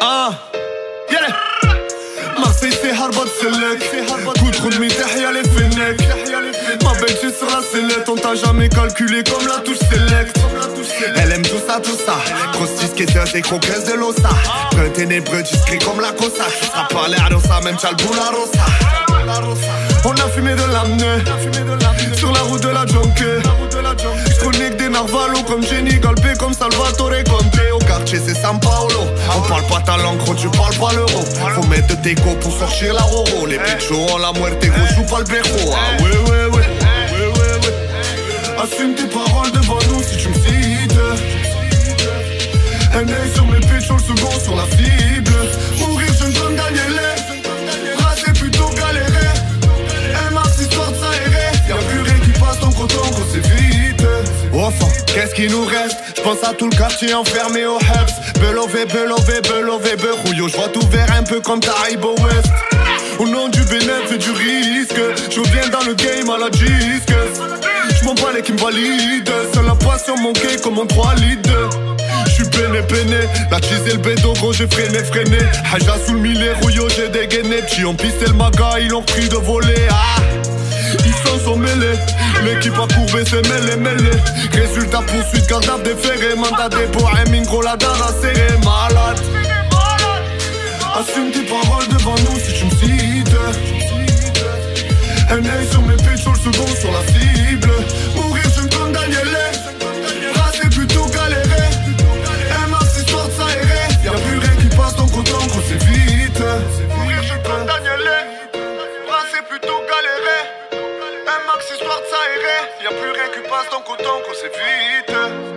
Ah, يلا Marseille c'est Harbat Select Coup trop de تحيا les Fenech Ma belle tu seras select On t'a jamais calculé comme la touche select Elle aime tout ça, tout ça Grosse skater et croqueuse de l'ossa Brun ténébreux, discret comme la cosa Tu seras pas l'air ça, même t'as le la rosa on a fumé de l'amne Sur la route de la junkie. J'connecte des narvalos comme Jenny Galpé comme Salvatore Conte. Au quartier c'est San Paolo. On parle pas ta langue tu parles pas l'euro. Faut mettre de déco pour sortir la roro. Les bichos ont la muerte gros joue pas le Ah ouais ouais ouais. Assume tes paroles devant nous si tu me cites. Un sur mes le second sur la cible qu'est-ce qui nous reste? Je pense à tout le quartier enfermé au Heps Belové, belové, belové, berouillot Je vois tout vert un peu comme Taribo West. Au nom du bénéfice et du risque Je reviens dans le game à la disque. Je m'en bats qui me valide Seule la passion manquée comme en 3 litres. Je suis peiné, peiné, la cheese et le bédo, gros j'ai freiné, freiné. Haja sous le mille rouillot, j'ai dégainé. Petit on pissé le maga, ils l'ont pris de voler. Ah s'en sont mêlés. L'équipe a courbé, c'est mêlé, mêlé. Résultat, poursuite, garde à déféré. Mandat pour un mingro, la dara serré, malade. Assume tes paroles devant nous si tu me cites. Un œil sur mes péchos, le second sur la cible. Y'a plus rien qui passe donc autant qu'on s'évite.